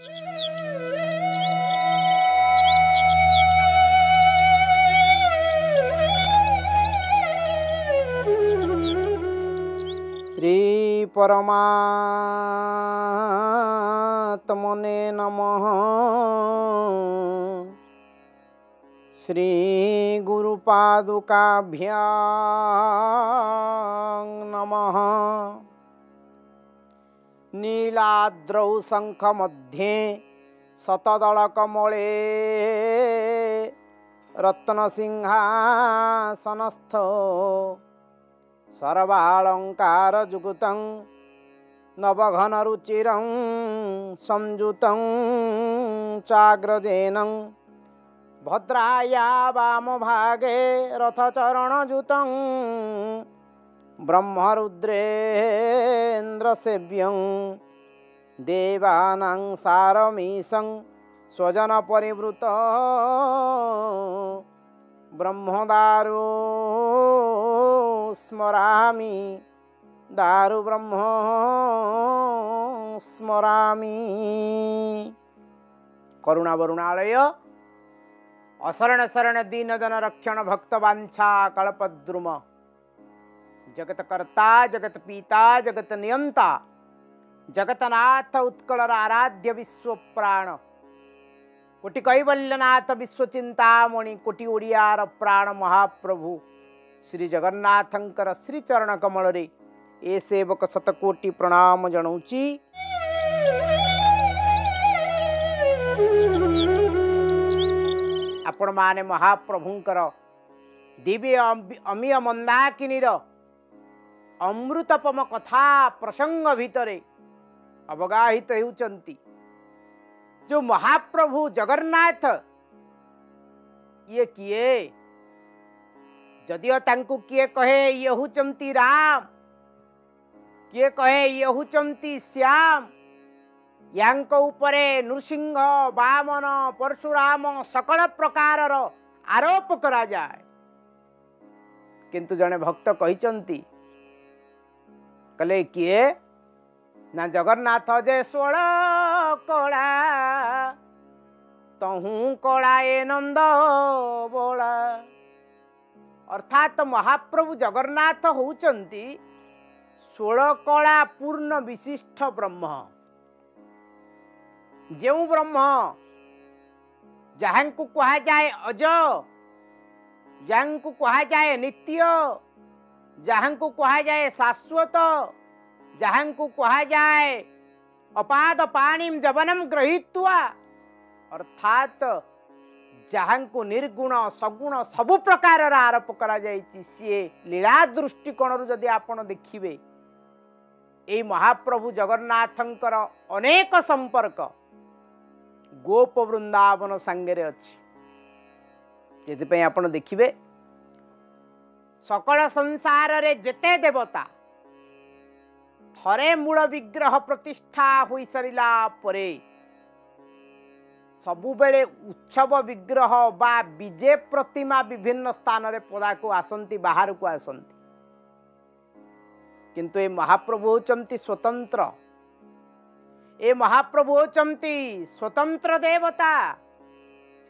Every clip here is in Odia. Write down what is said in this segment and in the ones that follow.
श्री परमात्मने नमः। श्रीगुरुपादुकाभ्यां नमः। नीलाद्रौ शङ्खमध्ये शतदलकमले रत्नसिंहासनस्थो सर्वालङ्कारयुगुतं नवघनरुचिरं संयुतं चाग्रजेनं भद्राया वामभागे रथचरणयुतं ब्रह्मरुद्रेन्द्रसेव्यं देवानां सारमीशं स्वजनपरिवृत। ब्रह्मदारो स्मरामि दारुब्रह्म स्मरामि। करुणावरुणालय असरण शरण दीनजन रक्षण भक्तवांछा कल्पद्रुम। जगत कर्ता, जगत पिता, जगत नियंता जगतनाथ उत्कल आराध्य विश्व प्राण। कोटि कैवल्यनाथ विश्व चिंतामणि कोटि ओडियार प्राण महाप्रभु। श्री जगन्नाथंकर श्री चरण कमल रे ए सेवक शतकोटि प्रणाम जनाऊँगी आपण मैने महाप्रभुंर दिव्य अमीय मंदाकिनी ଅମୃତପମ କଥା ପ୍ରସଙ୍ଗ ଭିତରେ ଅବଗାହିତ ହେଉଛନ୍ତି ଯେଉଁ ମହାପ୍ରଭୁ ଜଗନ୍ନାଥ ଇଏ କିଏ ଯଦିଓ ତାଙ୍କୁ କିଏ କହେ ଇଏ ହେଉଛନ୍ତି ରାମ କିଏ କହେ ଇଏ ହେଉଛନ୍ତି ଶ୍ୟାମ ୟାଙ୍କ ଉପରେ ନୃସିଂହ ବାମନ ପରଶୁରାମ ସକଳ ପ୍ରକାରର ଆରୋପ କରାଯାଏ କିନ୍ତୁ ଜଣେ ଭକ୍ତ କହିଛନ୍ତି कले किए ना जगन्नाथ जे षोल कड़ा तहु कड़ा ए नंद बोला अर्थात महाप्रभु जगन्नाथ होती षोल पूर्ण विशिष्ट ब्रह्म जो ब्रह्म जहाँ को कह जाए अज जहाँ को कह जाए नित्य ଯାହାଙ୍କୁ କୁହାଯାଏ ଶାଶ୍ୱତ ଯାହାଙ୍କୁ କୁହାଯାଏ ଅପାଦ ପାଣିମ୍ ଜବନମ୍ ଗ୍ରହୀତ୍ୱା ଅର୍ଥାତ୍ ଯାହାଙ୍କୁ ନିର୍ଗୁଣ ସଗୁଣ ସବୁ ପ୍ରକାରର ଆରୋପ କରାଯାଇଛି ସିଏ ଲୀଳା ଦୃଷ୍ଟିକୋଣରୁ ଯଦି ଆପଣ ଦେଖିବେ ଏଇ ମହାପ୍ରଭୁ ଜଗନ୍ନାଥଙ୍କର ଅନେକ ସମ୍ପର୍କ ଗୋପ ବୃନ୍ଦାବନ ସାଙ୍ଗରେ ଅଛି ସେଥିପାଇଁ ଆପଣ ଦେଖିବେ ସକଳ ସଂସାରରେ ଯେତେ ଦେବତା ଥରେ ମୂଳ ବିଗ୍ରହ ପ୍ରତିଷ୍ଠା ହୋଇସାରିଲା ପରେ ସବୁବେଳେ ଉତ୍ସବ ବିଗ୍ରହ ବା ବିଜେ ପ୍ରତିମା ବିଭିନ୍ନ ସ୍ଥାନରେ ପଦାକୁ ଆସନ୍ତି ବାହାରକୁ ଆସନ୍ତି। କିନ୍ତୁ ଏ ମହାପ୍ରଭୁ ହେଉଛନ୍ତି ସ୍ୱତନ୍ତ୍ର। ଏ ମହାପ୍ରଭୁ ହେଉଛନ୍ତି ସ୍ୱତନ୍ତ୍ର ଦେବତା।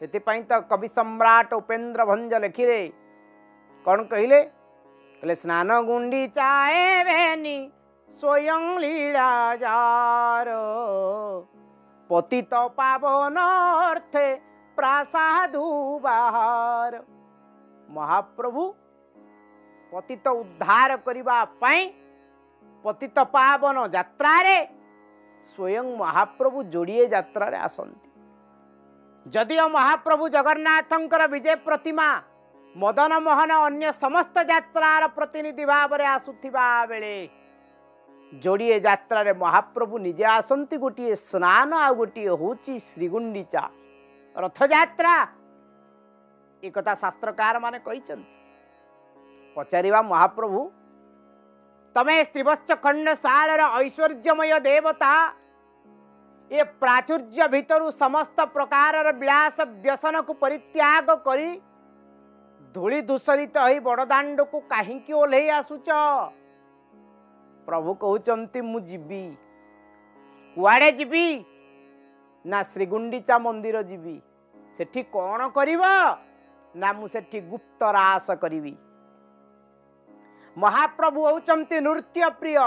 ସେଥିପାଇଁ ତ କବି ସମ୍ରାଟ ଉପେନ୍ଦ୍ର ଭଞ୍ଜ ଲେଖିଲେ କ'ଣ କହିଲେ କହିଲେ ସ୍ନାନ ଗୁଣ୍ଡି ଚାଏ ବେନି ସ୍ୱୟଂ ଲୀଳା ଯାର ପତିତ ପାବନ ଅର୍ଥେ ପ୍ରାସାଦୁ ବାହାର ମହାପ୍ରଭୁ ପତିତ ଉଦ୍ଧାର କରିବା ପାଇଁ ପତିତ ପାବନ ଯାତ୍ରାରେ ସ୍ୱୟଂ ମହାପ୍ରଭୁ ଯୋଡ଼ିଏ ଯାତ୍ରାରେ ଆସନ୍ତି ଯଦିଓ ମହାପ୍ରଭୁ ଜଗନ୍ନାଥଙ୍କର ବିଜୟ ପ୍ରତିମା ମଦନ ମୋହନ ଅନ୍ୟ ସମସ୍ତ ଯାତ୍ରାର ପ୍ରତିନିଧି ଭାବରେ ଆସୁଥିବା ବେଳେ ଯୋଡ଼ିଏ ଯାତ୍ରାରେ ମହାପ୍ରଭୁ ନିଜେ ଆସନ୍ତି ଗୋଟିଏ ସ୍ନାନ ଆଉ ଗୋଟିଏ ହେଉଛି ଶ୍ରୀଗୁଣ୍ଡିଚା ରଥଯାତ୍ରା। ଏକଥା ଶାସ୍ତ୍ରକାର ମାନେ କହିଛନ୍ତି। ପଚାରିବା ମହାପ୍ରଭୁ ତମେ ଶ୍ରୀବତ୍ସ ଖଣ୍ଡଶାଳର ଐଶ୍ୱର୍ଯ୍ୟମୟ ଦେବତା? ଏ ପ୍ରାଚୁର୍ଯ୍ୟ ଭିତରୁ ସମସ୍ତ ପ୍ରକାରର ବିଳାସ ବ୍ୟସନକୁ ପରିତ୍ୟାଗ କରି ଧୂଳି ଦୂଷରିତ ହୋଇ ବଡ଼ଦାଣ୍ଡକୁ କାହିଁକି ଓହ୍ଲେଇ ଆସୁଛ ପ୍ରଭୁ କହୁଛନ୍ତି ମୁଁ ଯିବି କୁଆଡ଼େ ଯିବି ନା ଶ୍ରୀଗୁଣ୍ଡିଚା ମନ୍ଦିର ଯିବି ସେଠି କ'ଣ କରିବ ନା ମୁଁ ସେଠି ଗୁପ୍ତ ରାସ କରିବି ମହାପ୍ରଭୁ ହେଉଛନ୍ତି ନୃତ୍ୟ ପ୍ରିୟ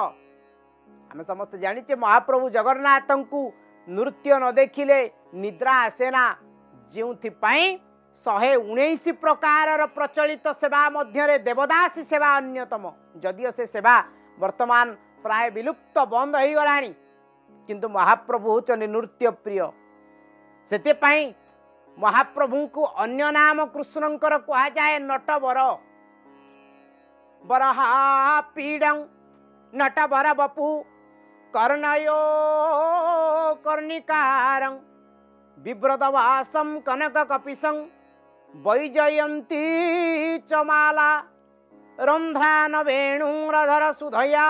ଆମେ ସମସ୍ତେ ଜାଣିଛେ ମହାପ୍ରଭୁ ଜଗନ୍ନାଥଙ୍କୁ ନୃତ୍ୟ ନ ଦେଖିଲେ ନିଦ୍ରା ଆସେ ନା। ଯେଉଁଥିପାଇଁ ଶହେ ଉଣେଇଶ ପ୍ରକାରର ପ୍ରଚଳିତ ସେବା ମଧ୍ୟରେ ଦେବଦାସୀ ସେବା ଅନ୍ୟତମ। ଯଦିଓ ସେ ସେବା ବର୍ତ୍ତମାନ ପ୍ରାୟ ବିଲୁପ୍ତ ବନ୍ଦ ହେଇଗଲାଣି କିନ୍ତୁ ମହାପ୍ରଭୁ ହେଉଛନ୍ତି ନୃତ୍ୟ ପ୍ରିୟ। ସେଥିପାଇଁ ମହାପ୍ରଭୁଙ୍କୁ ଅନ୍ୟ ନାମ କୃଷ୍ଣଙ୍କର କୁହାଯାଏ ନଟବର। ବରହା ପୀଡ଼ଂ ନଟବର ବପୁ କର୍ଣ୍ଣୟୋ କର୍ଣ୍ଣିକାରଂ। ବିବ୍ରତବାସಂ କନକ କପିସଂ ବୈଜୟନ୍ତୀ ଚମାଲା ରନ୍ଧ୍ରାନ ବେଣୁରଧର ସୁଧୟା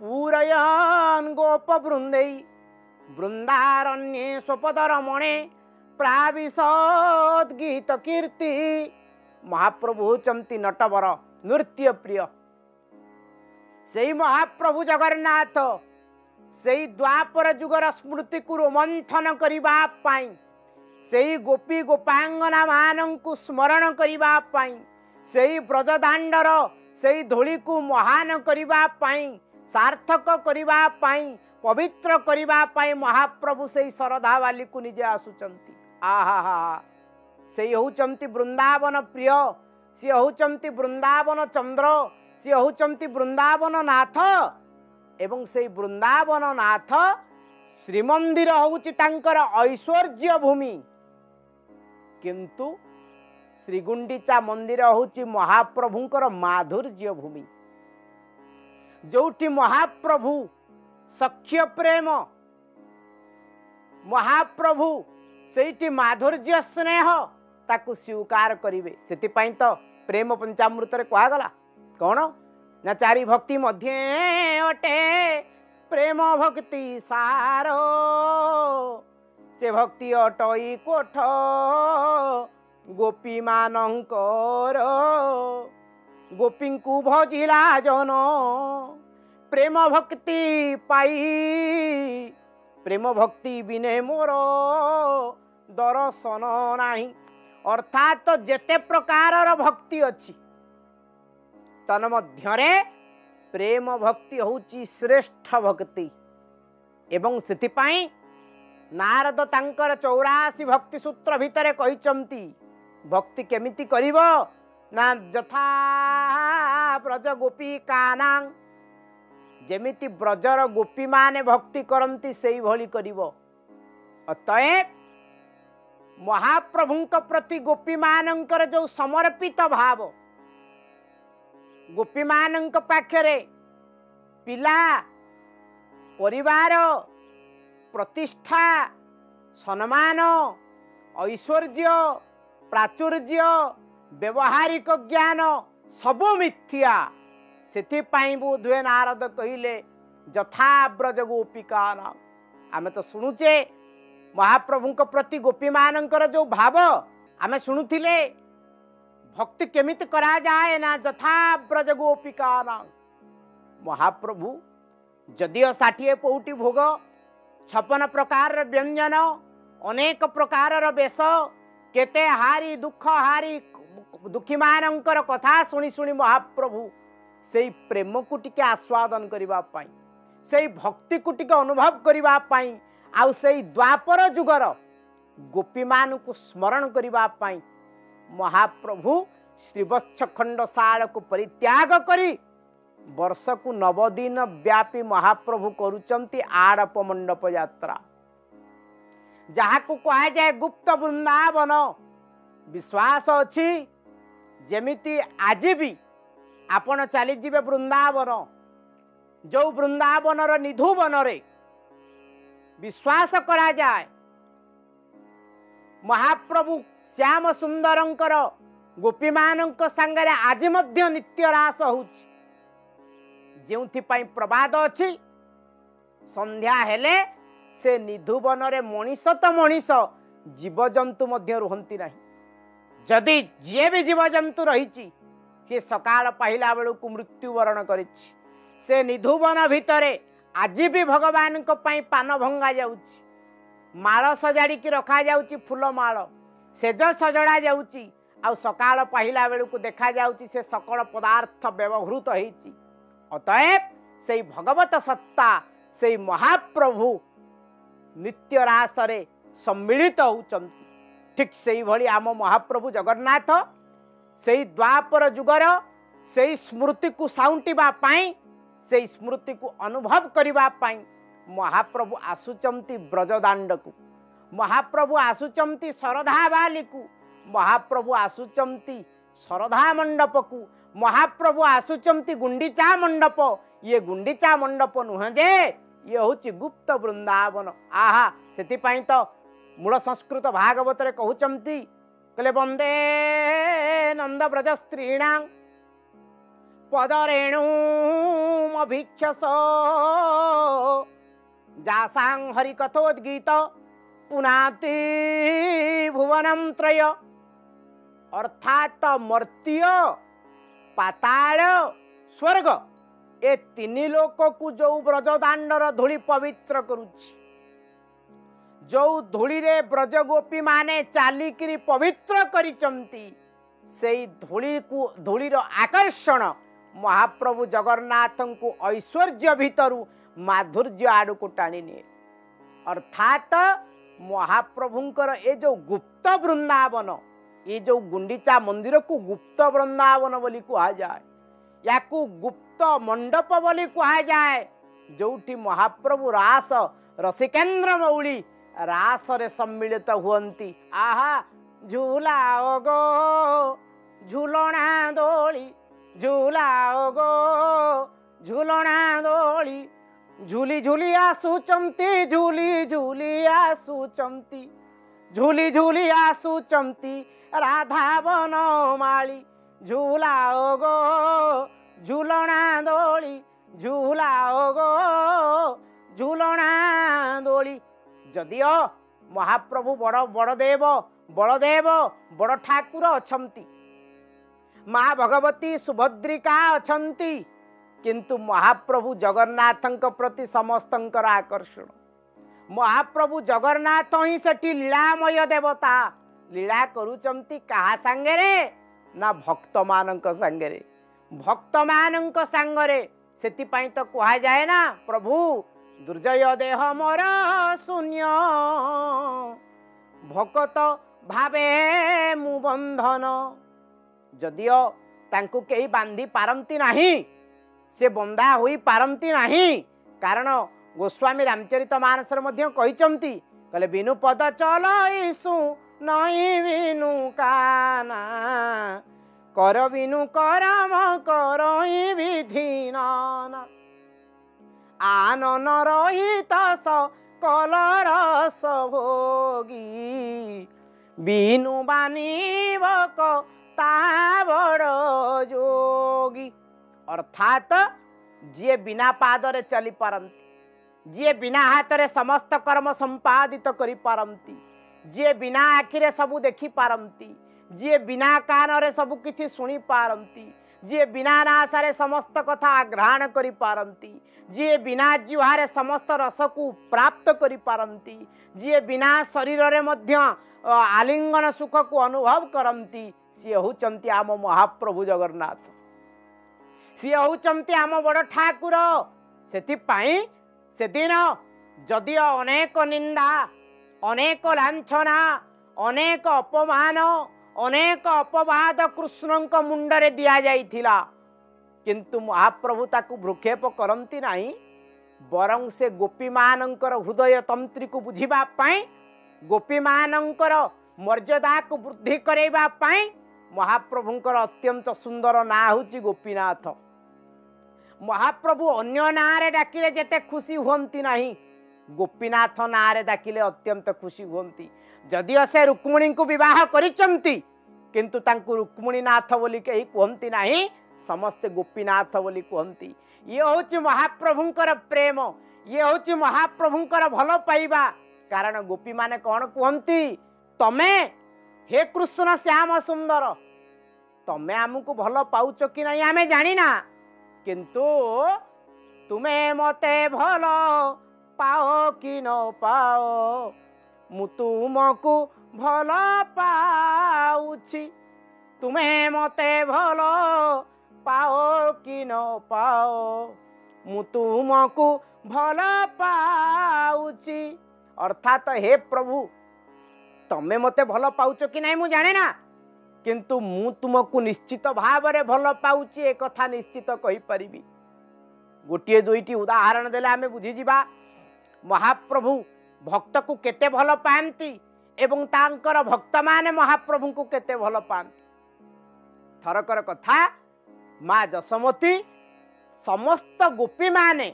ପୂରୟନ୍ ଗୋପବୃନ୍ଦେଇ ବୃନ୍ଦାରଣ୍ୟେ ସ୍ୱପଦରମଣେ ପ୍ରାବିଶଦ ଗୀତ କୀର୍ତ୍ତି ମହାପ୍ରଭୁ ହେଉଛନ୍ତି ନଟବର ନୃତ୍ୟ ପ୍ରିୟ ସେଇ ମହାପ୍ରଭୁ ଜଗନ୍ନାଥ ସେଇ ଦ୍ୱାପର ଯୁଗର ସ୍ମୃତିକୁ ରୋମନ୍ଥନ କରିବା ପାଇଁ ସେଇ ଗୋପୀ ଗୋପାଙ୍ଗନା ମାନଙ୍କୁ ସ୍ମରଣ କରିବା ପାଇଁ ସେଇ ବ୍ରଜଦାଣ୍ଡର ସେଇ ଧୂଳିକୁ ମହାନ କରିବା ପାଇଁ ସାର୍ଥକ କରିବା ପାଇଁ ପବିତ୍ର କରିବା ପାଇଁ ମହାପ୍ରଭୁ ସେଇ ଶରଧାବାଲିକୁ ନିଜେ ଆସୁଛନ୍ତି ଆହା ସେଇ ହେଉଛନ୍ତି ବୃନ୍ଦାବନ ପ୍ରିୟ ସିଏ ହେଉଛନ୍ତି ବୃନ୍ଦାବନ ଚନ୍ଦ୍ର ସିଏ ହେଉଛନ୍ତି ବୃନ୍ଦାବନ ନାଥ ଏବଂ ସେଇ ବୃନ୍ଦାବନ ନାଥ ଶ୍ରୀମନ୍ଦିର ହେଉଛି ତାଙ୍କର ଐଶ୍ୱର୍ଯ୍ୟ ଭୂମି। କିନ୍ତୁ ଶ୍ରୀଗୁଣ୍ଡିଚା ମନ୍ଦିର ହେଉଛି ମହାପ୍ରଭୁଙ୍କର ମାଧୁର୍ଯ୍ୟ ଭୂମି ଯୋଉଠି ମହାପ୍ରଭୁ ସଖ୍ୟ ପ୍ରେମ ମହାପ୍ରଭୁ ସେଇଠି ମାଧୁର୍ଯ୍ୟ ସ୍ନେହ ତାକୁ ସ୍ୱୀକାର କରିବେ ସେଥିପାଇଁ ତ ପ୍ରେମ ପଞ୍ଚାମୃତରେ କୁହାଗଲା କ'ଣ ନା ଚାରି ଭକ୍ତି ମଧ୍ୟ ଅଟେ ପ୍ରେମ ଭକ୍ତି ସାର ସେ ଭକ୍ତି ଅଟଇ କୋଠ ଗୋପୀମାନଙ୍କର ଗୋପୀଙ୍କୁ ଭଜିଲା ଜନ ପ୍ରେମ ଭକ୍ତି ପାଇ ପ୍ରେମ ଭକ୍ତି ବିନେ ମୋର ଦର୍ଶନ ନାହିଁ ଅର୍ଥାତ୍ ଯେତେ ପ୍ରକାରର ଭକ୍ତି ଅଛି ତନ୍ମଧ୍ୟରେ ପ୍ରେମ ଭକ୍ତି ହେଉଛି ଶ୍ରେଷ୍ଠ ଭକ୍ତି। ଏବଂ ସେଥିପାଇଁ ନାରଦ ତାଙ୍କର ଚଉରାଶୀ ଭକ୍ତି ସୂତ୍ର ଭିତରେ କହିଛନ୍ତି ଭକ୍ତି କେମିତି କରିବ? ନା ଯଥା ବ୍ରଜ ଗୋପୀ କାନାଂ ଯେମିତି ବ୍ରଜର ଗୋପୀମାନେ ଭକ୍ତି କରନ୍ତି ସେଇଭଳି କରିବ। ଅତଏବ ମହାପ୍ରଭୁଙ୍କ ପ୍ରତି ଗୋପୀମାନଙ୍କର ଯେଉଁ ସମର୍ପିତ ଭାବ ଗୋପୀମାନଙ୍କ ପାଖରେ ପିଲା ପରିବାର ପ୍ରତିଷ୍ଠା ସମ୍ମାନ ଐଶ୍ୱର୍ଯ୍ୟ ପ୍ରାଚୁର୍ଯ୍ୟ ବ୍ୟବହାରିକ ଜ୍ଞାନ ସବୁ ମିଥ୍ୟା। ସେଥିପାଇଁ ବୋଧହୁଏ ନାରଦ କହିଲେ ଯଥାବ୍ରଜ ଗୋପିକା ନାମ ଆମେ ତ ଶୁଣୁଛେ ମହାପ୍ରଭୁଙ୍କ ପ୍ରତି ଗୋପୀମାନଙ୍କର ଯେଉଁ ଭାବ ଆମେ ଶୁଣୁଥିଲେ ଭକ୍ତି କେମିତି କରାଯାଏ ନା ଯଥାବ୍ରଜ ଗୋପିକା ନାମ ମହାପ୍ରଭୁ ଯଦିଓ ଷାଠିଏ ପଉଟି ଭୋଗ ଛପନ ପ୍ରକାରର ବ୍ୟଞ୍ଜନ ଅନେକ ପ୍ରକାରର ବେଶ କେତେ ହାରି ଦୁଃଖ ହାରି ଦୁଃଖୀମାନଙ୍କର କଥା ଶୁଣି ଶୁଣି ମହାପ୍ରଭୁ ସେଇ ପ୍ରେମକୁ ଟିକେ ଆସ୍ୱାଦନ କରିବା ପାଇଁ ସେଇ ଭକ୍ତିକୁ ଟିକେ ଅନୁଭବ କରିବା ପାଇଁ ଆଉ ସେଇ ଦ୍ୱାପର ଯୁଗର ଗୋପୀମାନଙ୍କୁ ସ୍ମରଣ କରିବା ପାଇଁ ମହାପ୍ରଭୁ ଶ୍ରୀବତ୍ସ ଖଣ୍ଡଶାଳକୁ ପରିତ୍ୟାଗ କରି ବର୍ଷକୁ ନବଦିନ ବ୍ୟାପୀ ମହାପ୍ରଭୁ କରୁଛନ୍ତି ଆଡ଼ପ ମଣ୍ଡପ ଯାତ୍ରା। ଯାହାକୁ କୁହାଯାଏ ଗୁପ୍ତ ବୃନ୍ଦାବନ। ବିଶ୍ୱାସ ଅଛି ଯେମିତି ଆଜି ବି ଆପଣ ଚାଲିଯିବେ ବୃନ୍ଦାବନ। ଯେଉଁ ବୃନ୍ଦାବନର ନିଧୁବନରେ ବିଶ୍ୱାସ କରାଯାଏ ମହାପ୍ରଭୁ ଶ୍ୟାମ ସୁନ୍ଦରଙ୍କର ଗୋପୀମାନଙ୍କ ସାଙ୍ଗରେ ଆଜି ମଧ୍ୟ ନିତ୍ୟ ରାସ ହେଉଛି। ଯେଉଁଥିପାଇଁ ପ୍ରବାଦ ଅଛି ସନ୍ଧ୍ୟା ହେଲେ ସେ ନିଧୁବନରେ ମଣିଷ ତ ମଣିଷ ଜୀବଜନ୍ତୁ ମଧ୍ୟ ରୁହନ୍ତି ନାହିଁ। ଯଦି ଯିଏ ବି ଜୀବଜନ୍ତୁ ରହିଛି ସିଏ ସକାଳ ପାହିଲା ବେଳକୁ ମୃତ୍ୟୁବରଣ କରିଛି। ସେ ନିଧୁବନ ଭିତରେ ଆଜି ବି ଭଗବାନଙ୍କ ପାଇଁ ପାନ ଭଙ୍ଗା ଯାଉଛି। ମାଳ ସଜାଡ଼ିକି ରଖାଯାଉଛି ଫୁଲ ମାଳ। ସେଜ ସଜଡ଼ା ଯାଉଛି। ଆଉ ସକାଳ ପାହିଲା ବେଳକୁ ଦେଖାଯାଉଛି ସେ ସକଳ ପଦାର୍ଥ ବ୍ୟବହୃତ ହେଇଛି। অতএব সেই ভগবত সত্তা সেই মহাপ্রভু নিত্যরাসরে সম্মিলিত হচ্ছেন ঠিক সেইভাবে আম মহাপ্রভু জগন্নাথ সেই দ্বাপর যুগর সেই স্মৃতিকু সাউটিবা সেই স্মৃতিকু অনুভব করা মহাপ্রভু আসুচন্তি ব্রজদাণ্ডকু মহাপ্রভু আসুচন্তি শরধাবালিকু মহাপ্রভু আসুচন্তি শরধা মণ্ডপকু ମହାପ୍ରଭୁ ଆସୁଛନ୍ତି ଗୁଣ୍ଡିଚା ମଣ୍ଡପ ଇଏ ଗୁଣ୍ଡିଚା ମଣ୍ଡପ ନୁହେଁ ଯେ ଇଏ ହେଉଛି ଗୁପ୍ତ ବୃନ୍ଦାବନ ଆହା ସେଥିପାଇଁ ତ ମୂଳ ସଂସ୍କୃତ ଭାଗବତରେ କହୁଛନ୍ତି କହିଲେ ବନ୍ଦେ ନନ୍ଦ ବ୍ରଜ ସ୍ତ୍ରୀଣାଂ ପଦରେଣୁମଭିକ୍ଷସ ଯାସାଂ ହରିକଥୋଦ୍ଗୀତ ପୁନାତି ଭୁବନಂ ତ୍ରୟ ଅର୍ଥାତ ମର୍ତ୍ୟ ପାତାଳ ସ୍ୱର୍ଗ। ଏ ତିନି ଲୋକକୁ ଯୋଉ ବ୍ରଜଦାଣ୍ଡର ଧୂଳି ପବିତ୍ର କରୁଛି ଯୋଉ ଧୂଳିରେ ବ୍ରଜଗୋପୀ ମାନେ ଚାଲିକିରି ପବିତ୍ର କରିଛନ୍ତି ସେଇ ଧୂଳିକୁ ଧୂଳିର ଆକର୍ଷଣ ମହାପ୍ରଭୁ ଜଗନ୍ନାଥଙ୍କୁ ଐଶ୍ୱର୍ଯ୍ୟ ଭିତରୁ ମାଧୁର୍ଯ୍ୟ ଆଡ଼କୁ ଟାଣି ନିଏ। ଅର୍ଥାତ ମହାପ୍ରଭୁଙ୍କର ଏ ଯୋଉ ଗୁପ୍ତ ବୃନ୍ଦାବନ ये जो गुंडीचा मंदिर को गुप्त वृंदावन बोली कहा या गुप्त मंडप बोली कहा जाए महाप्रभु रास रसिकेन्द्र मऊली रास रे सम्मिलित हुंती आहा झूलाओ गो झूलणा दोली झूलाओ गो झूलणा दोली झूली झूली आसुचंती झूली झूली आसुचंती ଝୁଲି ଝୁଲି ଆସୁଛନ୍ତି ରାଧା ବନମାଳି ଝୁଲାଓ ଗೋ ଝୁଲଣା ଦୋଳି ଝୁଲାଓ ଗೋ ଝୁଲଣା ଦୋଳି। ଯଦିଓ ମହାପ୍ରଭୁ ବଡ଼ ବଡ଼ଦେବ ବଳଦେବ ବଡ଼ ଠାକୁର ଅଛନ୍ତି ମା ଭଗବତୀ ସୁଭଦ୍ରିକା ଅଛନ୍ତି କିନ୍ତୁ ମହାପ୍ରଭୁ ଜଗନ୍ନାଥଙ୍କ ପ୍ରତି ସମସ୍ତଙ୍କର ଆକର୍ଷଣ। ମହାପ୍ରଭୁ ଜଗନ୍ନାଥ ହିଁ ସେଠି ଲୀଳାମୟ ଦେବତା। ଲୀଳା କରୁଛନ୍ତି କାହା ସାଙ୍ଗରେ? ନା ଭକ୍ତମାନଙ୍କ ସାଙ୍ଗରେ? ଭକ୍ତମାନଙ୍କ ସାଙ୍ଗରେ। ସେଥିପାଇଁ ତ କୁହାଯାଏ ନା ପ୍ରଭୁ ଦୁର୍ଜୟ ଦେହ ମୋର ଶୂନ୍ୟ। ଭକତ ଭାବେ ମୁଁ ବନ୍ଧନ। ଯଦିଓ ତାଙ୍କୁ କେହି ବାନ୍ଧି ପାରନ୍ତି ନାହିଁ ସେ ବନ୍ଧା ହୋଇପାରନ୍ତି ନାହିଁ କାରଣ ଗୋସ୍ୱାମୀ ରାମଚରିତ ମାନସରେ ମଧ୍ୟ କହିଛନ୍ତି କହିଲେ ବିନୁ ପଦ ଚଲ ଇସୁ ନଇଁ ବିନୁ କାନା। କର ବିନୁ କରମ କରଇ ବିଧିନ ଆନନ ରହିତ ସ କଲର ସଭୋଗୀ। ବିନୁ ବାନିବକ ତା ବଡ଼ ଯୋଗୀ। ଅର୍ଥାତ ଯିଏ ବିନା ପାଦରେ ଚାଲିପାରନ୍ତି। ଯିଏ ବିନା ହାତରେ ସମସ୍ତ କର୍ମ ସମ୍ପାଦିତ କରିପାରନ୍ତି ଯିଏ ବିନା ଆଖିରେ ସବୁ ଦେଖିପାରନ୍ତି ଯିଏ ବିନା କାନରେ ସବୁ କିଛି ଶୁଣିପାରନ୍ତି ଯିଏ ବିନା ନାସାରେ ସମସ୍ତ କଥା ଆଗ୍ରହଣ କରିପାରନ୍ତି ଯିଏ ବିନା ଜିହ୍ୱାରେ ସମସ୍ତ ରସକୁ ପ୍ରାପ୍ତ କରିପାରନ୍ତି ଯିଏ ବିନା ଶରୀରରେ ମଧ୍ୟ ଆଲିଙ୍ଗନ ସୁଖକୁ ଅନୁଭବ କରନ୍ତି ସିଏ ହେଉଛନ୍ତି ଆମ ମହାପ୍ରଭୁ ଜଗନ୍ନାଥ। ସିଏ ହେଉଛନ୍ତି ଆମ ବଡ଼ ଠାକୁର। ସେଥିପାଇଁ ସେଦିନ ଯଦିଓ ଅନେକ ନିନ୍ଦା ଅନେକ ଲାଞ୍ଛନା ଅନେକ ଅପମାନ ଅନେକ ଅପବାଦ କୃଷ୍ଣଙ୍କ ମୁଣ୍ଡରେ ଦିଆଯାଇଥିଲା କିନ୍ତୁ ମହାପ୍ରଭୁ ତାକୁ ଭୃକ୍ଷେପ କରନ୍ତି ନାହିଁ ବରଂ ସେ ଗୋପୀମାନଙ୍କର ହୃଦୟ ତନ୍ତ୍ରୀକୁ ବୁଝିବା ପାଇଁ ଗୋପୀମାନଙ୍କର ମର୍ଯ୍ୟାଦାକୁ ବୃଦ୍ଧି କରାଇବା ପାଇଁ ମହାପ୍ରଭୁଙ୍କର ଅତ୍ୟନ୍ତ ସୁନ୍ଦର ନାଁ ହେଉଛି ଗୋପୀନାଥ। ମହାପ୍ରଭୁ ଅନ୍ୟ ନାଁରେ ଡାକିଲେ ଯେତେ ଖୁସି ହୁଅନ୍ତି ନାହିଁ। ଗୋପୀନାଥ ନାଁରେ ଡାକିଲେ ଅତ୍ୟନ୍ତ ଖୁସି ହୁଅନ୍ତି। ଯଦିଓ ସେ ରୁକ୍ମିଣୀଙ୍କୁ ବିବାହ କରିଛନ୍ତି କିନ୍ତୁ ତାଙ୍କୁ ରୁକ୍ମିଣୀନାଥ ବୋଲି କେହି କୁହନ୍ତି ନାହିଁ ସମସ୍ତେ ଗୋପୀନାଥ ବୋଲି କୁହନ୍ତି। ଇଏ ହେଉଛି ମହାପ୍ରଭୁଙ୍କର ପ୍ରେମ ଇଏ ହେଉଛି ମହାପ୍ରଭୁଙ୍କର ଭଲ ପାଇବା। କାରଣ ଗୋପୀମାନେ କ'ଣ କୁହନ୍ତି? ତମେ ହେ କୃଷ୍ଣ ଶ୍ୟାମ ସୁନ୍ଦର ତମେ ଆମକୁ ଭଲ ପାଉଛ କି ନାହିଁ ଆମେ ଜାଣିନା। କିନ୍ତୁ ତୁମେ ମତେ ଭଲ ପାଅ କି ନ ପାଅ ମୁଁ ତୁମକୁ ଭଲ ପାଉଛି ତୁମେ ମୋତେ ଭଲ ପାଅ କି ନ ପାଅ ମୁଁ ତୁମକୁ ଭଲ ପାଉଛି ଅର୍ଥାତ୍ ହେ ପ୍ରଭୁ ତମେ ମୋତେ ଭଲ ପାଉଛ କି ନାହିଁ ମୁଁ ଜାଣେ ନା କିନ୍ତୁ ମୁଁ ତୁମକୁ ନିଶ୍ଚିତ ଭାବରେ ଭଲ ପାଉଛି ଏ କଥା ନିଶ୍ଚିତ କହିପାରିବି ଗୋଟିଏ ଦୁଇଟି ଉଦାହରଣ ଦେଲେ ଆମେ ବୁଝିଯିବା ମହାପ୍ରଭୁ ଭକ୍ତକୁ କେତେ ଭଲ ପାଆନ୍ତି ଏବଂ ତାଙ୍କର ଭକ୍ତମାନେ ମହାପ୍ରଭୁଙ୍କୁ କେତେ ଭଲ ପାଆନ୍ତି ଥରକର କଥା ମା ଯଶୋମତୀ ସମସ୍ତ ଗୋପୀମାନେ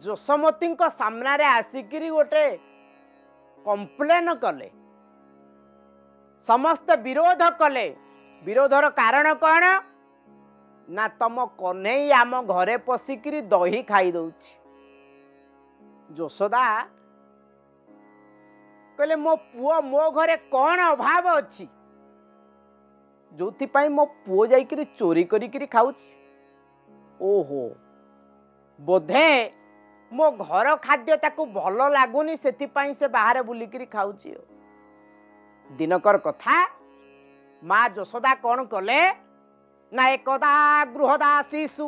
ଯଶୋମତୀଙ୍କ ସାମ୍ନାରେ ଆସିକିରି ଗୋଟେ କମ୍ପ୍ଲେନ୍ କଲେ ସମସ୍ତେ ବିରୋଧ କଲେ ବିରୋଧର କାରଣ କ'ଣ ନା ତମ କହ୍ନେଇ ଆମ ଘରେ ପଶିକିରି ଦହି ଖାଇ ଦଉଛି ଯଶୋଦା କହିଲେ ମୋ ପୁଅ ମୋ ଘରେ କ'ଣ ଅଭାବ ଅଛି ଯୋଉଥିପାଇଁ ମୋ ପୁଅ ଯାଇକିରି ଚୋରି କରିକିରି ଖାଉଛି ଓହୋ ବୋଧେ ମୋ ଘର ଖାଦ୍ୟ ତାକୁ ଭଲ ଲାଗୁନି ସେଥିପାଇଁ ସେ ବାହାରେ ବୁଲିକିରି ଖାଉଛି ଆଉ ଦିନକର କଥା। ମା ଯଶୋଦା କ'ଣ କଲେ? ନା ଏକଦା ଗୃହଦା ଶିଶୁ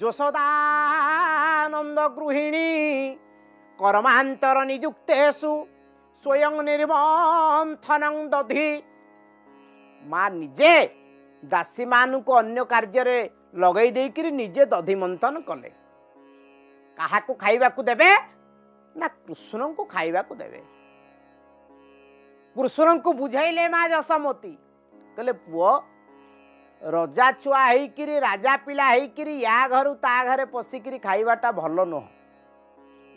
ଯଶୋଦାନନ୍ଦ ଗୃହିଣୀ କର୍ମାନ୍ତର ନିଯୁକ୍ତେଷୁ ସ୍ୱୟଂ ନିର୍ମନ୍ଥନ ଦଧି ମା ନିଜେ ଦାସୀମାନଙ୍କୁ ଅନ୍ୟ କାର୍ଯ୍ୟରେ ଲଗେଇ ଦେଇକିରି ନିଜେ ଦଧି ମନ୍ଥନ କଲେ। କାହାକୁ ଖାଇବାକୁ ଦେବେ? ନା କୃଷ୍ଣଙ୍କୁ ଖାଇବାକୁ ଦେବେ? କୃଷ୍ଣଙ୍କୁ ବୁଝାଇଲେ ମା ଯଶୋମତୀ କହିଲେ ପୁଅ ରଜା ଛୁଆ ହେଇକିରି ରାଜା ପିଲା ହେଇକିରି ୟା ଘରୁ ତା ଘରେ ପଶିକିରି ଖାଇବାଟା ଭଲ ନୁହଁ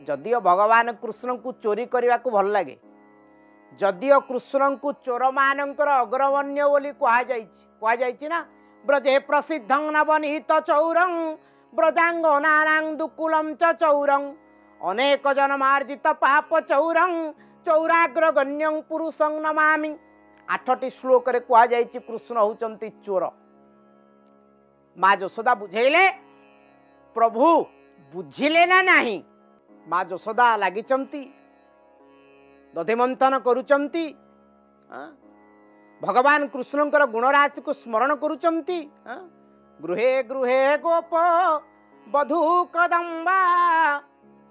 ଯଦିଓ ଭଗବାନ କୃଷ୍ଣଙ୍କୁ ଚୋରି କରିବାକୁ ଭଲ ଲାଗେ ଯଦିଓ କୃଷ୍ଣଙ୍କୁ ଚୋରମାନଙ୍କର ଅଗ୍ରଗଣ୍ୟ ବୋଲି କୁହାଯାଇଛି କୁହାଯାଇଛି ନା ବ୍ରଜେ ପ୍ରସିଦ୍ଧ ନବନୀତ ଚୌରଂ ବ୍ରଜାଙ୍ଗନାନାଂ ଦୁକୁଲಂ ଚ ଚୌରଂ ଅନେକ ଜନମାର୍ଜିତ ପାପ ଚୌରଂ ଚୌରାଗ୍ରଗଣ୍ୟଂ ପୁରୁଷଂ ନମାମି ଆଠଟି ଶ୍ଲୋକରେ କୁହାଯାଇଛି କୃଷ୍ଣ ହେଉଛନ୍ତି ଚୋର ମା ଯଶୋଦା ବୁଝେଇଲେ ପ୍ରଭୁ ବୁଝିଲେ ନା ନାହିଁ ମା ଯଶୋଦା ଲାଗିଛନ୍ତି ଦଧିମନ୍ଥନ କରୁଛନ୍ତି? ଭଗବାନ କୃଷ୍ଣଙ୍କର ଗୁଣରାଶିକୁ ସ୍ମରଣ କରୁଛନ୍ତି? ଗୃହେ ଗୃହେ ଗୋପ ବଧୂ କଦମ୍ବା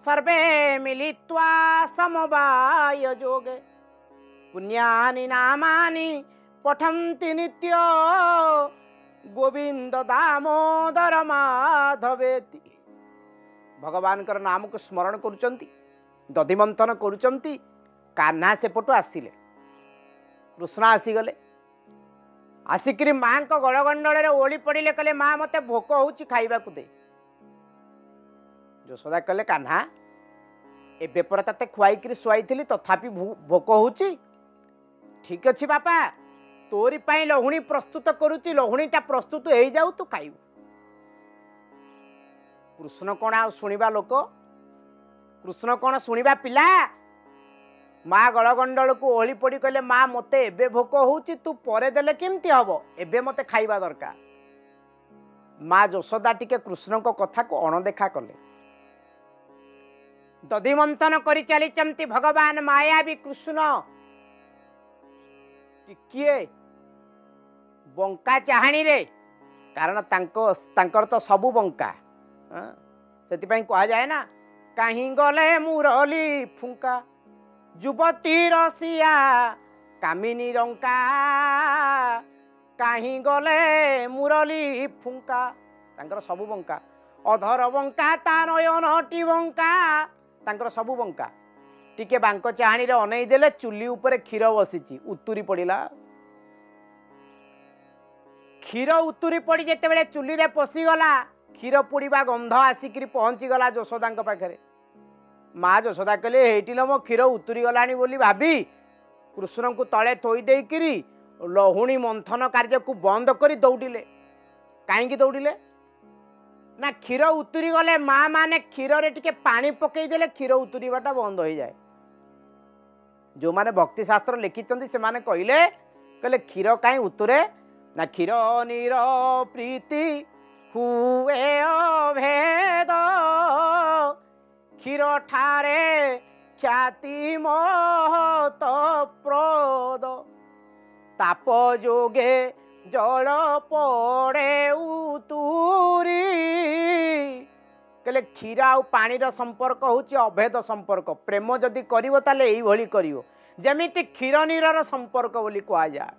ସର୍ବେ ମିଳିତ୍ୱା ସମବାୟ ଯୋଗେ ପୁଣ୍ୟାନି ନାମାନି ପଠନ୍ତି ନିତ୍ୟ ଗୋବିନ୍ଦ ଦାମୋଦର ମାଧବେତି ଭଗବାନଙ୍କର ନାମକୁ ସ୍ମରଣ କରୁଛନ୍ତି ଦଧିମନ୍ଥନ କରୁଛନ୍ତି କାହ୍ନା ସେପଟୁ ଆସିଲେ କୃଷ୍ଣ ଆସିଗଲେ ଆସିକିରି ମାଙ୍କ ଗଳଗଣ୍ଡଳରେ ଓଳି ପଡ଼ିଲେ କହିଲେ ମା ମୋତେ ଭୋକ ହେଉଛି ଖାଇବାକୁ ଦେ ଯଶୋଦା କହିଲେ କାହ୍ନା ଏବେ ପରା ତତେ ଖୁଆଇକିରି ଶୁଆଇଥିଲି ତଥାପି ଭୁ- ଭୋକ ହେଉଛି ଠିକ ଅଛି ବାପା ତୋରି ପାଇଁ ଲହୁଣୀ ପ୍ରସ୍ତୁତ କରୁଛି ଲହୁଣୀଟା ପ୍ରସ୍ତୁତ ହେଇଯାଉ ତୁ ଖାଇବୁ କୃଷ୍ଣ କ'ଣ ଆଉ ଶୁଣିବା ଲୋକ କୃଷ୍ଣ କ'ଣ ଶୁଣିବା ପିଲା ମା ଗଳଗଣ୍ଡଳକୁ ଓହଳି ପଡ଼ି କହିଲେ ମା ମୋତେ ଏବେ ଭୋକ ହେଉଛି ତୁ ପରେ ଦେଲେ କେମିତି ହବ ଏବେ ମୋତେ ଖାଇବା ଦରକାର ମା ଯଶୋଦା ଟିକେ କୃଷ୍ଣଙ୍କ କଥାକୁ ଅଣଦେଖା କଲେ ଦଧିମନ୍ଥନ କରି ଚାଲିଛନ୍ତି ଭଗବାନ ମାୟାବୀ କୃଷ୍ଣ ଟିକିଏ ବଙ୍କା ଚାହାଣୀରେ କାରଣ ତାଙ୍କ ତାଙ୍କର ତ ସବୁ ବଙ୍କା? ସେଥିପାଇଁ କୁହାଯାଏ ନା କାହିଁ ଗଲେ ମୁରଲି ଫୁଙ୍କା ଯୁବତୀ ରସିଆ କାମିନୀ ରଙ୍କା କାହିଁ ଗଲେ ମୁରଲି ଫୁଙ୍କା ତାଙ୍କର ସବୁ ବଙ୍କା ଅଧର ବଙ୍କା ତା ନୟନଟି ବଙ୍କା ତାଙ୍କର ସବୁ ବଙ୍କା। ଟିକେ ବାଙ୍କ ଚାହାଣୀରେ ଅନେଇ ଦେଲେ ଚୁଲି ଉପରେ କ୍ଷୀର ବସିଛି ଉତୁରି ପଡ଼ିଲା। କ୍ଷୀର ଉତୁରି ପଡ଼ି ଯେତେବେଳେ ଚୁଲିରେ ପଶିଗଲା କ୍ଷୀର ପୋଡ଼ିବା ଗନ୍ଧ ଆସିକିରି ପହଞ୍ଚିଗଲା ଯଶୋଦାଙ୍କ ପାଖରେ। ମା ଯଶୋଦା କହିଲେ ହେଇଟି ମୋ କ୍ଷୀର ଉତୁରି ଗଲାଣି ବୋଲି ଭାବି କୃଷ୍ଣଙ୍କୁ ତଳେ ଥୋଇ ଦେଇକିରି ଲହୁଣୀ ମନ୍ଥନ କାର୍ଯ୍ୟକୁ ବନ୍ଦ କରି ଦୌଡ଼ିଲେ। କାହିଁକି ଦୌଡ଼ିଲେ? ना क्षीर उतुरी गले माँ मैंने क्षीर टे पा पकईदे क्षीर उतुरवाटा बंद हो जाए। जो मैंने भक्तिशास्त्र लिखिं से कहले कहले क्षीर कहीं उतुरे, ना क्षीर नीर प्रीति हुए भेद क्षीर ठारे ख्याति मोह तो प्रोद। ताप जोगे ଜଳ ପଡ଼େ ଉତୁରି କହିଲେ କ୍ଷୀର ଆଉ ପାଣିର ସମ୍ପର୍କ ହେଉଛି ଅଭେଦ ସମ୍ପର୍କ। ପ୍ରେମ ଯଦି କରିବ ତାହେଲେ ଏଇଭଳି କରିବ। ଯେମିତି କ୍ଷୀର ନୀରର ସମ୍ପର୍କ ବୋଲି କୁହାଯାଏ।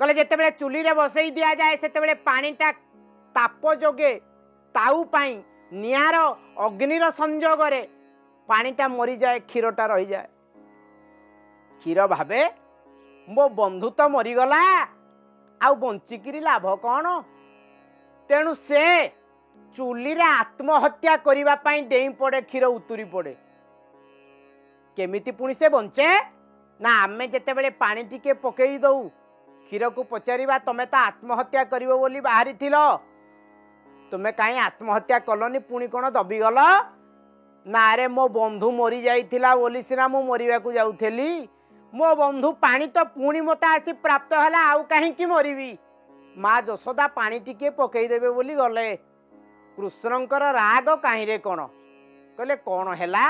କହିଲେ ଯେତେବେଳେ ଚୁଲିରେ ବସେଇ ଦିଆଯାଏ ସେତେବେଳେ ପାଣିଟା ତାପ ଯୋଗେ ତାଉ ପାଇଁ ନିଆଁର ଅଗ୍ନିର ସଂଯୋଗରେ ପାଣିଟା ମରିଯାଏ କ୍ଷୀରଟା ରହିଯାଏ। କ୍ଷୀର ଭାବେ ମୋ ବନ୍ଧୁ ତ ମରିଗଲା। ଆଉ ବଞ୍ଚିକିରି ଲାଭ କ'ଣ? ତେଣୁ ସେ ଚୁଲିରେ ଆତ୍ମହତ୍ୟା କରିବା ପାଇଁ ଡେଇଁ ପଡ଼େ କ୍ଷୀର ଉତୁରି ପଡ଼େ। କେମିତି ପୁଣି ସେ ବଞ୍ଚେ? ନା ଆମେ ଯେତେବେଳେ ପାଣି ଟିକେ ପକେଇ ଦଉ କ୍ଷୀରକୁ ପଚାରିବା ତମେ ତ ଆତ୍ମହତ୍ୟା କରିବ ବୋଲି ବାହାରିଥିଲ। ତୁମେ କାହିଁ ଆତ୍ମହତ୍ୟା କଲନି? ପୁଣି କ'ଣ ଦବିଗଲ? ନା ଆରେ ମୋ ବନ୍ଧୁ ମରିଯାଇଥିଲା ବୋଲି ସିନା ମୁଁ ମରିବାକୁ ଯାଉଥିଲି। ମୋ ବନ୍ଧୁ ପାଣି ତ ପୁଣି ମୋତେ ଆସି ପ୍ରାପ୍ତ ହେଲା ଆଉ କାହିଁକି ମରିବି ମା ଯଶୋଦା ପାଣି ଟିକେ ପକେଇଦେବେ ବୋଲି ଗଲେ କୃଷ୍ଣଙ୍କର ରାଗ କାହିଁରେ କ'ଣ? କହିଲେ କ'ଣ ହେଲା?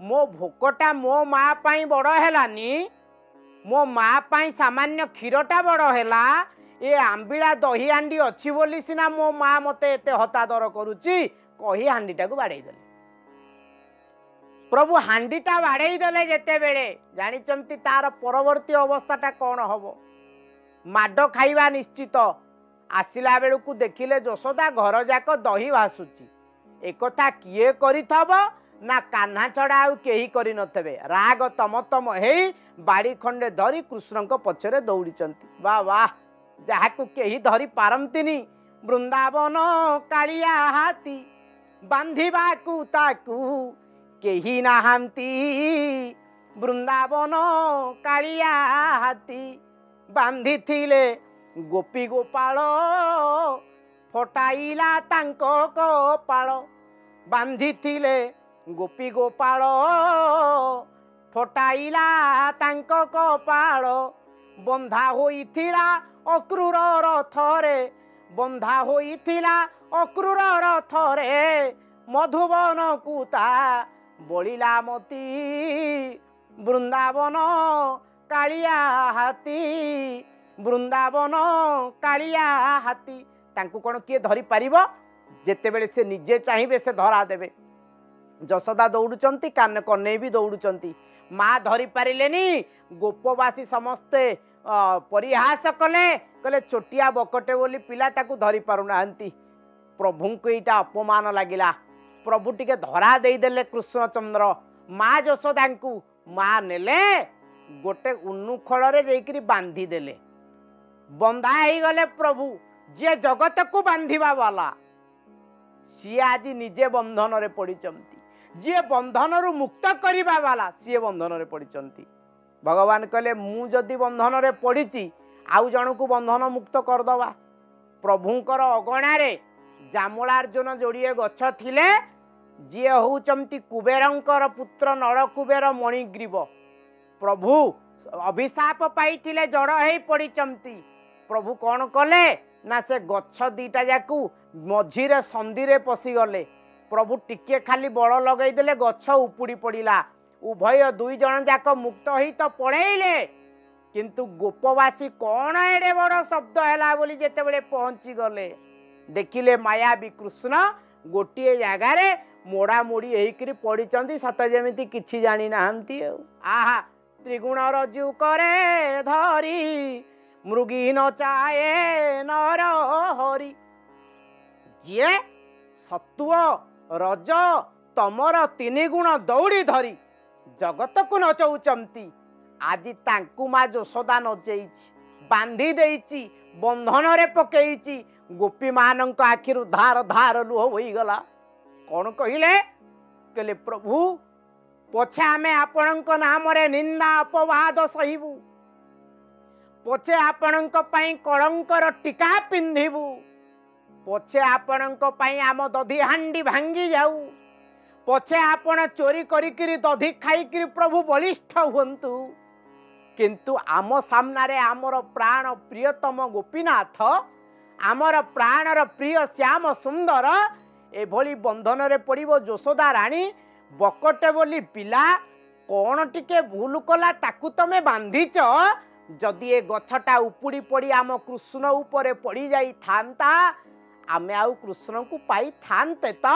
ମୋ ଭୋକଟା ମୋ ମା ପାଇଁ ବଡ଼ ହେଲାନି? ମୋ ମା ପାଇଁ ସାମାନ୍ୟ କ୍ଷୀରଟା ବଡ଼ ହେଲା? ଏ ଆମ୍ବିଳା ଦହି ହାଣ୍ଡି ଅଛି ବୋଲି ସିନା ମୋ ମା ମୋତେ ଏତେ ହତାଦର କରୁଛି କହି ହାଣ୍ଡିଟାକୁ ବାଡ଼େଇ ଦେଲେ। ପ୍ରଭୁ ହାଣ୍ଡିଟା ବାଡ଼େଇ ଦେଲେ ଯେତେବେଳେ ଜାଣିଛନ୍ତି ତାର ପରବର୍ତ୍ତୀ ଅବସ୍ଥାଟା କ'ଣ ହବ? ମାଡ଼ ଖାଇବା ନିଶ୍ଚିତ। ଆସିଲା ବେଳକୁ ଦେଖିଲେ ଯଶୋଦା ଘର ଯାକ ଦହି ଭାସୁଛି ଏକଥା କିଏ କରିଥବ ନା କାହ୍ନା ଛଡ଼ା ଆଉ କେହି କରିନଥିବେ? ରାଗ ତମ ତମ ହେଇ ବାଡ଼ି ଖଣ୍ଡେ ଧରି କୃଷ୍ଣଙ୍କ ପଛରେ ଦୌଡ଼ିଛନ୍ତି ବା ବା ଯାହାକୁ କେହି ଧରି ପାରନ୍ତିନି। ବୃନ୍ଦାବନ କାଳିଆ ହାତୀ ବାନ୍ଧିବାକୁ ତାକୁ କେହି ନାହାନ୍ତି। ବୃନ୍ଦାବନ କାଳିଆ ହାତୀ ବାନ୍ଧିଥିଲେ ଗୋପୀ ଗୋପାଳ। ଫଟାଇଲା ତାଙ୍କ କପାଳ। ବାନ୍ଧିଥିଲେ ଗୋପୀ ଗୋପାଳ। ଫଟାଇଲା ତାଙ୍କ କପାଳ। ବନ୍ଧା ହୋଇଥିଲା ଅକ୍ରୁର ରଥରେ। ବନ୍ଧା ହୋଇଥିଲା ଅକ୍ରୁର ରଥରେ। ମଧୁବନକୁ ତା ବଳିଲା ମତି ବୃନ୍ଦାବନ କାଳିଆ ହାତୀ ବୃନ୍ଦାବନ କାଳିଆ ହାତୀ। ତାଙ୍କୁ କ'ଣ କିଏ ଧରିପାରିବ ଯେତେବେଳେ ସେ ନିଜେ ଚାହିଁବେ ସେ ଧରା ଦେବେ। ଯଶୋଦା ଦୌଡ଼ୁଛନ୍ତି କାନ କନେଇ ବି ଦୌଡ଼ୁଛନ୍ତି। ମା ଧରିପାରିଲେନି ଗୋପବାସୀ ସମସ୍ତେ ଅ, ପରିହାସ କଲେ। କହିଲେ ଛୋଟିଆ ବକଟେ ବୋଲି ପିଲା ତାକୁ ଧରି ପାରୁନାହାନ୍ତି। ପ୍ରଭୁଙ୍କୁ ଏଇଟା ଅପମାନ ଲାଗିଲା। प्रभु टिके धरा देदेले कृष्णचंद्र মা যশোদা মা নেলে গোটে উনুখোলরে যাইকি বাঁধিদেলে বন্ধা হয়ে গলে প্রভু যে জগতকু বাঁধিবা বালা সি আজ নিজে বন্ধনরে পড়িছন্তি যে বন্ধনরু মুক্ত করিবা বালা সি বন্ধনরে পড়িছন্তি ভগবান কলে মু যদি বন্ধনরে পড়িছি আউ জনকু বন্ধন মুক্ত করদবা প্রভুঙ্কর অগণারে জামুলার্জুন যোড়িয়ে গছ থিলে ଯିଏ ହେଉଛନ୍ତି କୁବେରଙ୍କର ପୁତ୍ର ନଳକୁବେର ମଣିଗ୍ରୀବ। ପ୍ରଭୁ ଅଭିଶାପ ପାଇଥିଲେ ଜଡ଼ ହେଇ ପଡ଼ିଛନ୍ତି ପ୍ରଭୁ କ'ଣ କଲେ? ନା ସେ ଗଛ ଦୁଇଟା ଯାକୁ ମଝିରେ ସନ୍ଧିରେ ପଶିଗଲେ। ପ୍ରଭୁ ଟିକେ ଖାଲି ବଳ ଲଗେଇଦେଲେ ଗଛ ଉପୁଡ଼ି ପଡ଼ିଲା। ଉଭୟ ଦୁଇ ଜଣ ଯାକ ମୁକ୍ତ ହେଇ ତ ପଳେଇଲେ। କିନ୍ତୁ ଗୋପବାସୀ କ'ଣ ଏଡ଼େ ବଡ଼ ଶବ୍ଦ ହେଲା ବୋଲି ଯେତେବେଳେ ପହଞ୍ଚିଗଲେ ଦେଖିଲେ ମାୟାବୀ କୃଷ୍ଣ ଗୋଟିଏ ଜାଗାରେ ମୋଡ଼ାମୋଡ଼ି ହେଇକିରି ପଡ଼ିଛନ୍ତି ସତ ଯେମିତି କିଛି ଜାଣିନାହାନ୍ତି ଆଉ। ଆହା ତ୍ରିଗୁଣ ରଜୁ କରେ ଧରି ମୃଗୀ ନଚାଏ ନର ହରି। ଯିଏ ସତ୍ୱ ରଜ ତମର ତିନି ଗୁଣ ଦୌଡ଼ି ଧରି ଜଗତକୁ ନଚଉଛନ୍ତି ଆଜି ତାଙ୍କୁ ମା ଯଶୋଦା ନଚେଇଛି ବାନ୍ଧି ଦେଇଛି ବନ୍ଧନରେ ପକେଇଛି ଗୋପୀମାନଙ୍କ ଆଖିରୁ ଧାର ଧାର ଲୁହ ହୋଇଗଲା। କ'ଣ କହିଲେ? କହିଲେ ପ୍ରଭୁ ପଛେ ଆମେ ଆପଣଙ୍କ ନାମରେ ନିନ୍ଦା ଅପବାଦ ସହିବୁ। ପଛେ ଆପଣଙ୍କ ପାଇଁ କଳଙ୍କର ଟୀକା ପିନ୍ଧିବୁ। ପଛେ ଆପଣଙ୍କ ପାଇଁ ଆମ ଦଧି ହାଣ୍ଡି ଭାଙ୍ଗି ଯାଉ। ପଛେ ଆପଣ ଚୋରି କରିକିରି ଦଧି ଖାଇକିରି ପ୍ରଭୁ ବଳିଷ୍ଠ ହୁଅନ୍ତୁ। କିନ୍ତୁ ଆମ ସାମ୍ନାରେ ଆମର ପ୍ରାଣ ପ୍ରିୟତମ ଗୋପୀନାଥ ଆମର ପ୍ରାଣର ପ୍ରିୟ ଶ୍ୟାମ ସୁନ୍ଦର ଏଭଳି ବନ୍ଧନରେ ପଡ଼ିବ ଯଶୋଦା ରାଣୀ ବକଟେ ବୋଲି ପିଲା କ'ଣ ଟିକେ ଭୁଲ କଲା ତାକୁ ତମେ ବାନ୍ଧିଛ ଯଦି ଏ ଗଛଟା ଉପୁଡ଼ି ପଡ଼ି ଆମ କୃଷ୍ଣ ଉପରେ ପଡ଼ିଯାଇଥାନ୍ତା ଆମେ ଆଉ କୃଷ୍ଣଙ୍କୁ ପାଇଥାନ୍ତେ ତ?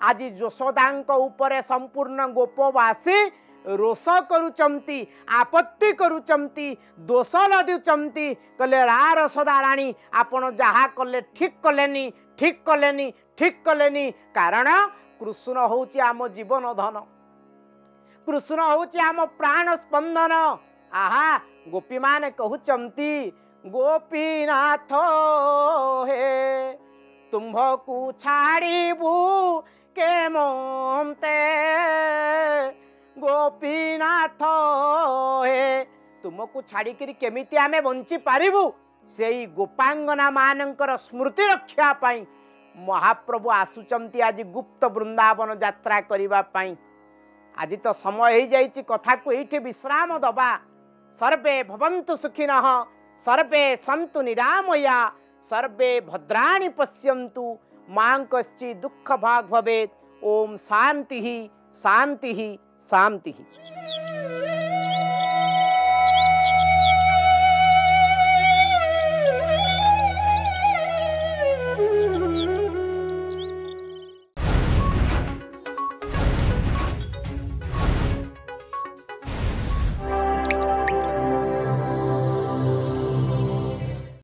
ଆଜି ଯଶୋଦାଙ୍କ ଉପରେ ସମ୍ପୂର୍ଣ୍ଣ ଗୋପବାସୀ ରୋଷ କରୁଛନ୍ତି ଆପତ୍ତି କରୁଛନ୍ତି ଦୋଷ ଲଦୁଛନ୍ତି କହିଲେ ରା ରସଦା ରାଣୀ ଆପଣ ଯାହା କଲେ ଠିକ୍ କଲେନି ଠିକ୍ କଲେନି ଠିକ୍ କଲେନି। କାରଣ କୃଷ୍ଣ ହେଉଛି ଆମ ଜୀବନ ଧନ କୃଷ୍ଣ ହେଉଛି ଆମ ପ୍ରାଣ ସ୍ପନ୍ଦନ ଆହା ଗୋପୀମାନେ କହୁଛନ୍ତି ଗୋପୀନାଥ ହେ ତୁମ୍ଭକୁ ଛାଡ଼ିବୁ କେମନ୍ତେ? ଗୋପୀନାଥ ହେ ତୁମକୁ ଛାଡ଼ିକିରି କେମିତି ଆମେ ବଞ୍ଚି ପାରିବୁ ସେଇ ଗୋପାଙ୍ଗନା ମାନଙ୍କର ସ୍ମୃତି ରକ୍ଷା ପାଇଁ ମହାପ୍ରଭୁ ଆସୁଛନ୍ତି ଆଜି ଗୁପ୍ତ ବୃନ୍ଦାବନ ଯାତ୍ରା କରିବା ପାଇଁ। ଆଜି ତ ସମୟ ହେଇଯାଇଛି କଥାକୁ ଏଇଠି ବିଶ୍ରାମ ଦବା। ସର୍ବେ ଭବନ୍ତୁ ସୁଖିନଃ ସର୍ବେ ସନ୍ତୁ ନିରାମୟା ସର୍ବେ ଭଦ୍ରାଣୀ ପଶ୍ୟନ୍ତୁ ମାଙ୍କଶ୍ଚି ଦୁଃଖ ଭାଗ ଭବେତ୍ ଓମ୍ ଶାନ୍ତି ଶାନ୍ତି ଶାନ୍ତି।